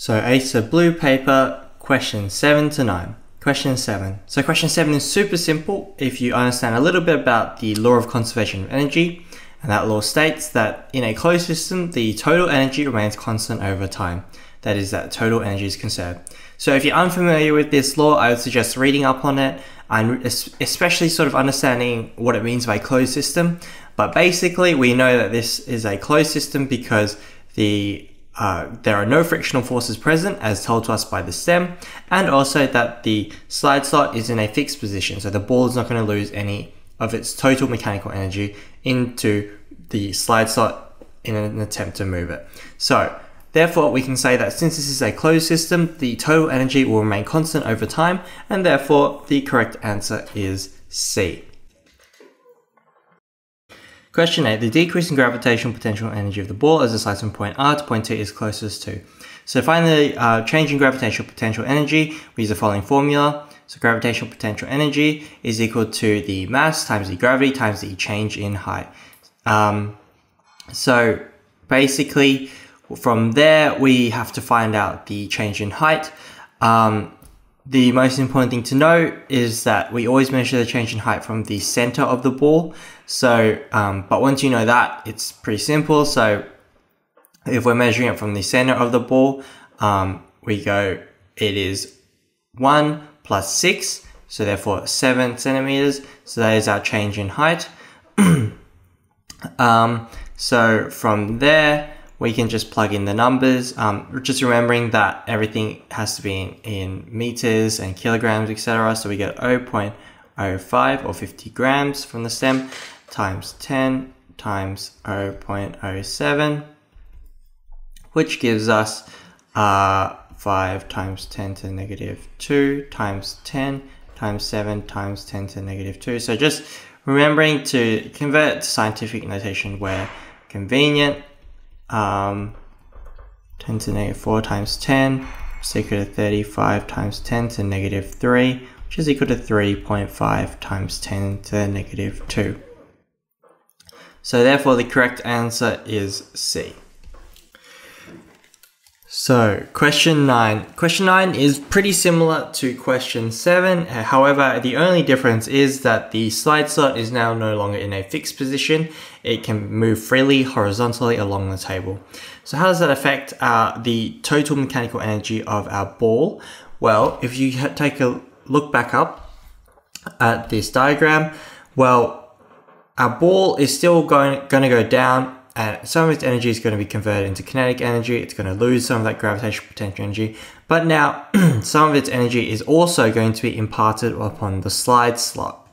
So ACER blue paper, question 7 to 9. Question 7. So question 7 is super simple if you understand a little bit about the law of conservation of energy. And that law states that in a closed system, the total energy remains constant over time. That is that total energy is conserved. So if you're unfamiliar with this law, I would suggest reading up on it and especially sort of understanding what it means by closed system. But basically, we know that this is a closed system because the uh, there are no frictional forces present as told to us by the stem and also that the slide slot is in a fixed position so the ball is not going to lose any of its total mechanical energy into the slide slot in an attempt to move it. So therefore we can say that since this is a closed system the total energy will remain constant over time and therefore the correct answer is C. Question 8. The decrease in gravitational potential energy of the ball as it slides from point R to point T is closest to. So finally, uh, change in gravitational potential energy, we use the following formula. So gravitational potential energy is equal to the mass times the gravity times the change in height. Um, so basically, from there, we have to find out the change in height. Um, the most important thing to know is that we always measure the change in height from the center of the ball. So, um, but once you know that, it's pretty simple. So if we're measuring it from the center of the ball, um, we go, it is one plus six. So therefore seven centimeters. So that is our change in height. um, so from there, we can just plug in the numbers. Um, just remembering that everything has to be in, in meters and kilograms, etc. So we get 0.05 or 50 grams from the stem times 10 times 0.07, which gives us uh, 5 times 10 to the negative 2 times 10 times 7 times 10 to the negative 2. So just remembering to convert to scientific notation where convenient um, 10 to negative 4 times 10 is equal to 35 times 10 to negative 3, which is equal to 3.5 times 10 to negative 2. So therefore the correct answer is C. So question 9. Question 9 is pretty similar to question 7. However, the only difference is that the slide slot is now no longer in a fixed position. It can move freely horizontally along the table. So how does that affect uh, the total mechanical energy of our ball? Well, if you take a look back up at this diagram, well, our ball is still going, going to go down and some of its energy is going to be converted into kinetic energy. It's going to lose some of that gravitational potential energy. But now some of its energy is also going to be imparted upon the slide slot.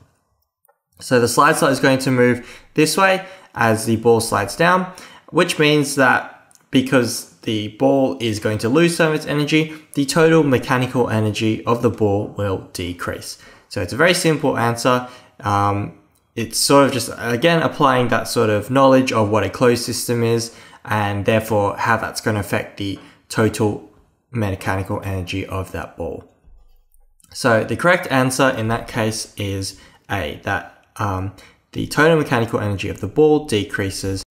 So the slide slot is going to move this way as the ball slides down, which means that because the ball is going to lose some of its energy, the total mechanical energy of the ball will decrease. So it's a very simple answer. Um, it's sort of just, again, applying that sort of knowledge of what a closed system is and therefore how that's going to affect the total mechanical energy of that ball. So the correct answer in that case is A, that um, the total mechanical energy of the ball decreases